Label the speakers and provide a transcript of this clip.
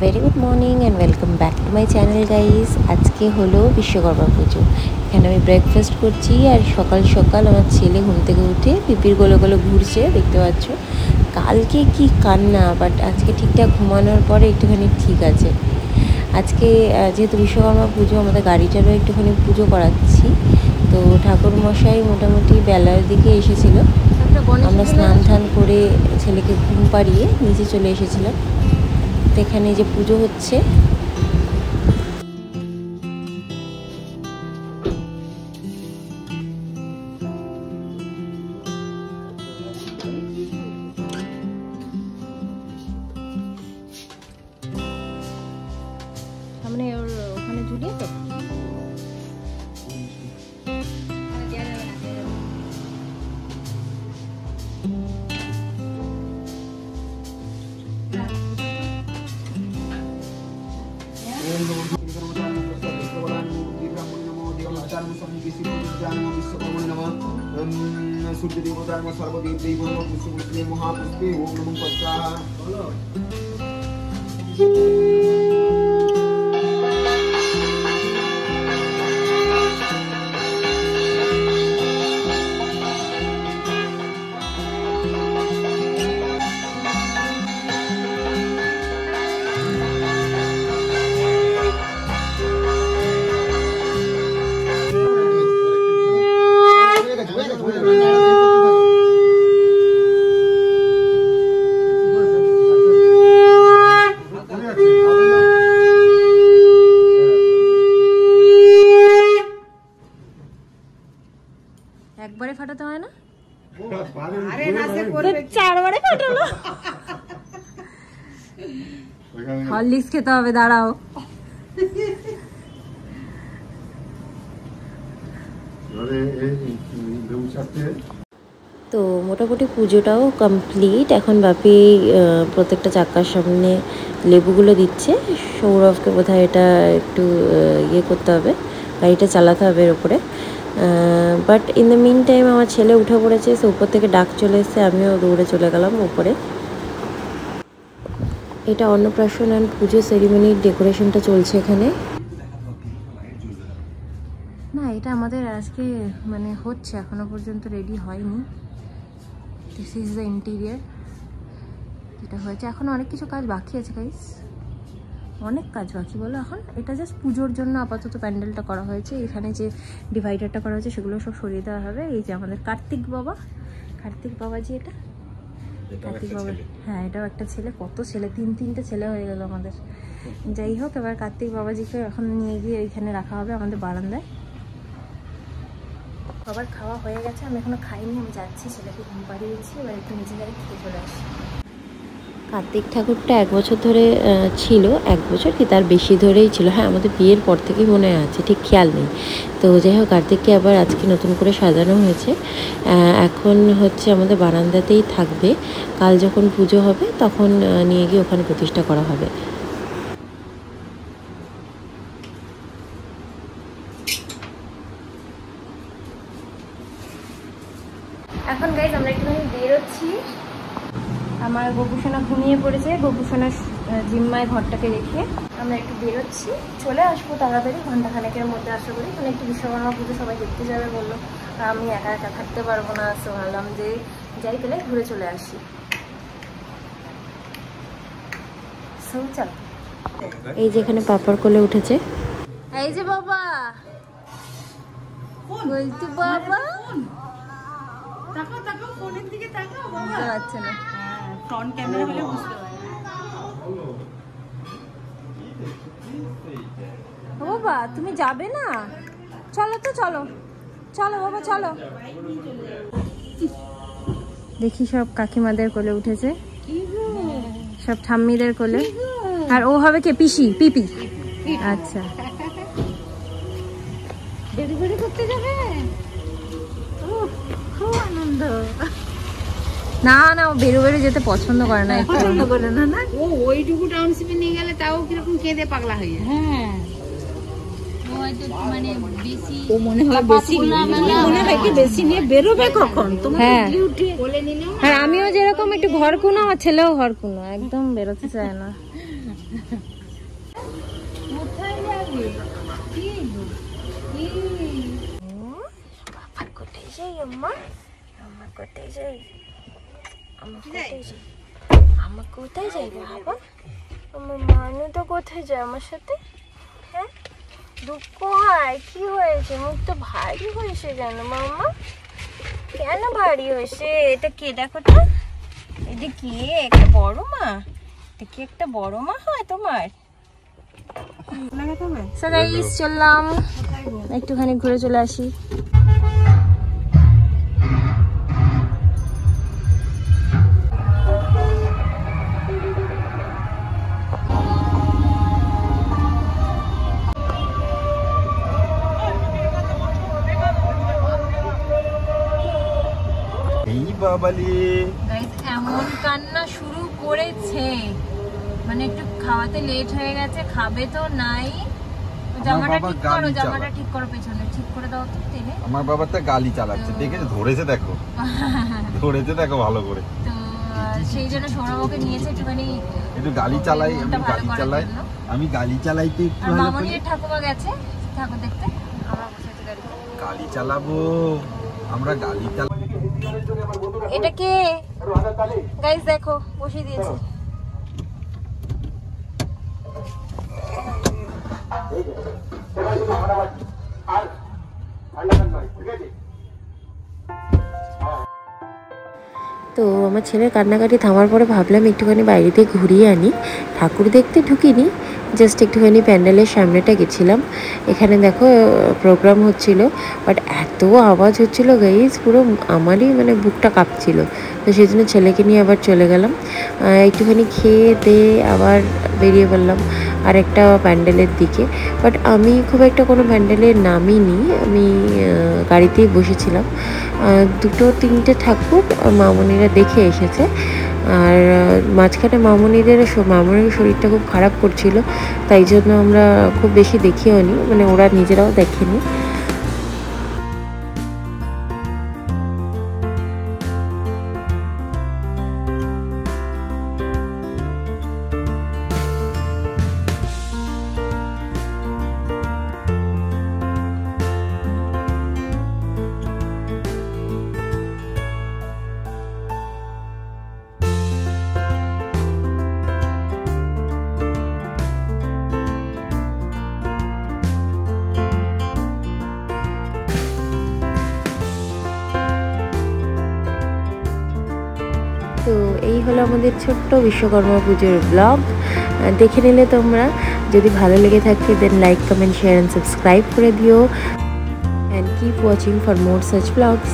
Speaker 1: Very good morning and welcome back to my channel guys আজকে হলো বিশ্বকর্মা পুজো। এখানে আমি ব্রেকফাস্ট করছি আর সকাল সকাল আমার ছেলে ঘুম থেকে উঠে পিপির গোলো গোলো ঘুরছে, দেখতে পাচ্ছ। কালকে কি কান্না বাট আজকে ঠিকঠাক ঘুমানোর পরে একটুখানি ঠিক আছে। আজকে যেহেতু বিশ্বকর্মা পুজো, আমাদের গাড়িটারও একটুখানি পুজো করাচ্ছি। তো ঠাকুর মশাই মোটামুটি বেলার দিকে এসেছিল। আমরা স্নান ধান করে ছেলেকে ঘুম পাড়িয়ে নিচে চলে এসেছিলাম। এখানে যে পুজো হচ্ছে
Speaker 2: సూర్య దేవధర్మ సర్వదేవ
Speaker 1: దైవం విష్ణు మహాపుష్పే ఓం
Speaker 3: నమః పద్మాయ
Speaker 1: হরলিক্স খেতে হবে দাঁড়াও। তো মোটামুটি পুজোটাও কমপ্লিট এখন বাপি প্রত্যেকটা চাক্কার সামনে লেবুগুলো দিচ্ছে। সৌরভকে বোধহয় এটা একটু ইয়ে করতে হবে গাড়িটা চালাতে হবে এর উপরে। But in the meantime আমার ছেলে উঠে পড়েছে সে উপর থেকে ডাক চলে এসছে আমিও দৌড়ে চলে গেলাম উপরে। এটা অন্নপ্রাশন অ্যান্ড পুজো সেরিমনির ডেকোরেশনটা চলছে এখানে। না, এটা আমাদের আজকে মানে হচ্ছে, এখনও পর্যন্ত রেডি হয়নি। দিস ইজ দ্য ইন্টিরিয়ার যেটা হয়েছে। এখন অনেক কিছু কাজ বাকি আছে গাইস অনেক কাজ বাকি, বলো। এখন এটা জাস্ট পুজোর জন্য আপাতত প্যান্ডেলটা করা হয়েছে। এখানে যে ডিভাইডারটা করা হয়েছে, সেগুলো সব সরিয়ে দেওয়া হবে। এই যে আমাদের কার্তিক বাবা। কার্তিক বাবা যে এটা। কার্তিক হ্যাঁ এটাও একটা ছেলে। কত ছেলে? তিন তিনটে ছেলে হয়ে গেল আমাদের। যাই হোক এবার কার্তিক বাবাজিকে এখন নিয়ে গিয়ে ওইখানে রাখা হবে আমাদের বারান্দায়। সবার খাওয়া হয়ে গেছে আমি এখনও খাইনি আমি যাচ্ছি ছেলেকে ঘুম পাড়িয়ে দিচ্ছি এবার একটু যাই খেয়ে চলে আসি। কার্তিক ঠাকুরটা এক বছর ধরে ছিল, এক বছর কি তার বেশি ধরেই ছিল। হ্যাঁ আমাদের বিয়ের পর থেকেই মনে আছে, ঠিক খেয়াল নেই। তো যাই হোক, কার্তিককে আবার আজকে নতুন করে সাজানো হয়েছে। এখন হচ্ছে আমাদের বারান্দাতেই থাকবে। কাল যখন পুজো হবে, তখন নিয়ে গিয়ে ওখানে প্রতিষ্ঠা করা হবে। এখন গাইজ আমরা একটুখানি বেরোচ্ছি। আমার গোপুসোনা ঘুমিয়ে পড়েছে। গোপুসোনার জিম্মায় ঘরটাকে রেখে আমরা একটু বেরোচ্ছি। চলে আসব তাড়াতাড়ি ঘণ্টা খানেকের মধ্যে আশা করি। মানে একটু বিশ্বকর্মা পুজো সবাই দেখতে যাবে বলল আমি একা একা থাকতে পারব না। সো ভাবলাম যে যাই তাহলে ঘুরে চলে আসি। চল। এই যে এখানে পাপার কোলে উঠেছে। এই যে বাবা। বলতু বাবা।
Speaker 3: তাকাও তাকাও ফোনের দিকে তাকাও বাবা।
Speaker 1: আচ্ছা না।
Speaker 3: ফ্রন্ট ক্যামেরা হলে বুঝতে পারে
Speaker 1: ও বাবা তুমি যাবে না? চলো তো চলো। চলো বাবা চলো। দেখি সব কাকিমাদের কোলে উঠেছে। সব ঠাম্মিদের কোলে। আর ও হবে কে? পিসি পিপি। আচ্ছা।
Speaker 3: ডেলিভারি করতে যাবে? খুব আনন্দ।
Speaker 1: না না ও বেরো বেরো যেতে পছন্দ করে না
Speaker 3: পছন্দ করে না না?
Speaker 4: ও ওইটুকু টাউনশিপে নিয়ে গেলে তাও কীরকম কেঁদে পাগলা হয়ে যায়।
Speaker 3: হ্যাঁ।
Speaker 4: মানে
Speaker 5: ও মনে হয় বেশি মনে হয় কি বেশি নিয়ে বেরোবে কখন?
Speaker 1: হ্যাঁ।
Speaker 5: ডিউটি
Speaker 4: বলে নিলেও না।
Speaker 1: আর আমিও যেরকম একটু ঘর কুনো আমার ছেলেও ঘর কুনো একদম বেরোতে চায় না।
Speaker 4: কোথায়
Speaker 1: যাই কোথায় যাই? আম্মা কোথায় যাই। আম্মা কোথায় যাই বাবা। আমার মানু তো কোথায় যায় আমার সাথে? হ্যাঁ? দুঃখ হয় কি হয়েছে? মুখ তো ভারী হয়েছে কেন মাম্মা কেন ভারী হয়েছে? এটা কে দেখো তো? এটা কে? একটা বড় মা? এটা কি একটা বড় মা হয় তোমার? চললাম। একটুখানি ঘুরে চলে আসি।
Speaker 2: এই বাবালি।
Speaker 1: গাইস এমন কান্না শুরু করেছে। মানে একটু খাওয়াতে লেট হয়ে গেছে খাবে তো নাই। জামাটা
Speaker 2: বাবা
Speaker 1: ঠিক করো জামাটা ঠিক করো পেছনে ঠিক করে দাও তো
Speaker 2: আমার বাবারটা গালি চালাচ্ছে দেখেছ? ধরেছে দেখো। ধরেছে দেখো ভালো করে।
Speaker 1: তো সেই জন্য সৌরভকে নিয়েছে একটুখানি
Speaker 2: একটু গালি চালাই আমি গালি চালাই
Speaker 1: জন্য।
Speaker 2: আমি গালি চালাইতে একটু
Speaker 1: আর মামনির ঠাকুমা গেছে। ঠাকুর দেখতে। আমরা বসে
Speaker 2: গালি চালাবো। আমরা গালি চালাই
Speaker 1: এটা কে গাইস দেখো, বসিয়ে দিয়েছি। তো আমার ছেলের কান্নাকাটি থামার পরে ভাবলাম একটুখানি বাইরে থেকে ঘুরিয়ে আনি। ঠাকুর দেখতে ঢুকিনি জাস্ট একটুখানি প্যান্ডেলের সামনেটা গেছিলাম। এখানে দেখো প্রোগ্রাম হচ্ছিল বাট এত আওয়াজ হচ্ছিল গাইজ পুরো আমারই মানে বুকটা কাঁপছিল। তো সেই জন্য ছেলেকে নিয়ে আবার চলে গেলাম। একটুখানি খেয়ে দিয়ে আবার বেরিয়ে পড়লাম আর একটা প্যান্ডেলের দিকে। বাট আমি খুব একটা কোনো প্যান্ডেলে নামিনি, আমি গাড়িতেই বসেছিলাম। দুটো তিনটে ঠাকুর, মামনিরা দেখে এসেছে। আর মাঝখানে মামুনিদের মামুনির শরীরটা খুব খারাপ করছিল, তাই জন্য আমরা খুব বেশি দেখিও নি মানে ওরা নিজেরাও দেখেনি। তো এই হলো আমাদের ছোট্ট বিশ্বকর্মা পুজোর ব্লগ দেখে নিলে তোমরা। যদি ভালো লেগে থাকে then like comment share and subscribe করে দিও। And keep watching for more such blogs